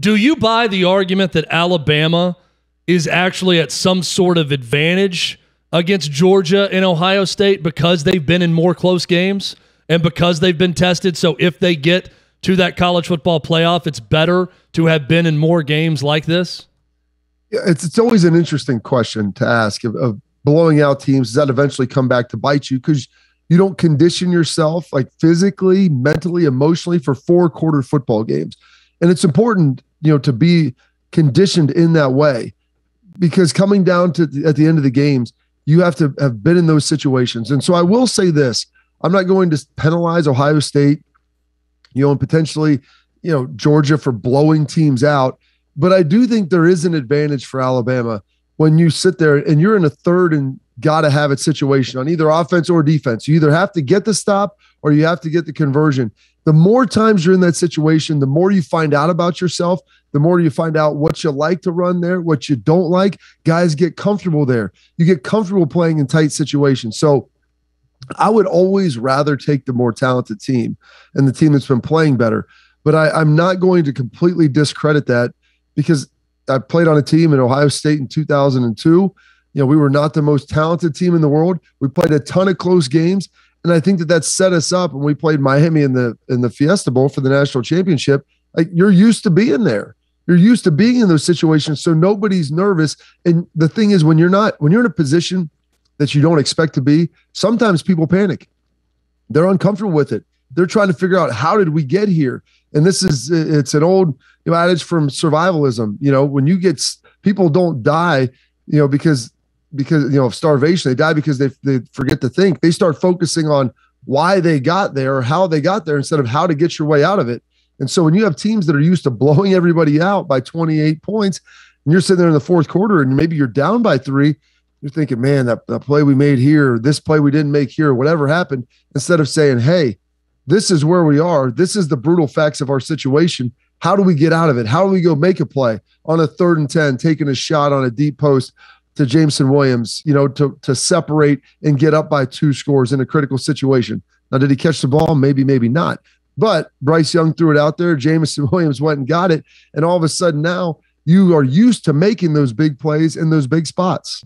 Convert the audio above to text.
Do you buy the argument that Alabama is actually at some sort of advantage against Georgia and Ohio State because they've been in more close games and because they've been tested? So if they get to that college football playoff, it's better to have been in more games like this? Yeah, it's it's always an interesting question to ask of, of blowing out teams. Does that eventually come back to bite you? Because you don't condition yourself like physically, mentally, emotionally for four quarter football games. And it's important, you know, to be conditioned in that way because coming down to the, at the end of the games, you have to have been in those situations. And so I will say this, I'm not going to penalize Ohio State, you know, and potentially, you know, Georgia for blowing teams out, but I do think there is an advantage for Alabama when you sit there and you're in a third and got to have it situation on either offense or defense. You either have to get the stop or you have to get the conversion. The more times you're in that situation, the more you find out about yourself, the more you find out what you like to run there, what you don't like. Guys get comfortable there. You get comfortable playing in tight situations. So I would always rather take the more talented team and the team that's been playing better. But I, I'm not going to completely discredit that because I played on a team in Ohio State in 2002. You know, we were not the most talented team in the world. We played a ton of close games, and I think that that set us up. When we played Miami in the in the Fiesta Bowl for the national championship, like you're used to being there. You're used to being in those situations, so nobody's nervous. And the thing is, when you're not, when you're in a position that you don't expect to be, sometimes people panic. They're uncomfortable with it. They're trying to figure out how did we get here. And this is it's an old you know adage from survivalism. You know, when you get people don't die, you know, because because you know of starvation, they die because they they forget to think. They start focusing on why they got there or how they got there instead of how to get your way out of it. And so when you have teams that are used to blowing everybody out by 28 points, and you're sitting there in the fourth quarter and maybe you're down by three, you're thinking, man, that, that play we made here, this play we didn't make here, whatever happened, instead of saying, hey, this is where we are. This is the brutal facts of our situation. How do we get out of it? How do we go make a play on a third and 10, taking a shot on a deep post to Jameson Williams, you know, to, to separate and get up by two scores in a critical situation? Now, did he catch the ball? Maybe, maybe not. But Bryce Young threw it out there. Jameson Williams went and got it. And all of a sudden now you are used to making those big plays in those big spots.